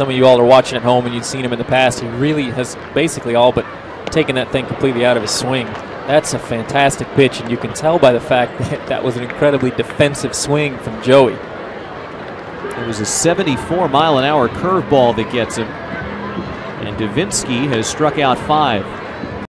some of you all are watching at home and you've seen him in the past, he really has basically all but taken that thing completely out of his swing. That's a fantastic pitch, and you can tell by the fact that that was an incredibly defensive swing from Joey. It was a 74 mile an hour curveball that gets him. And Devenski has struck out five.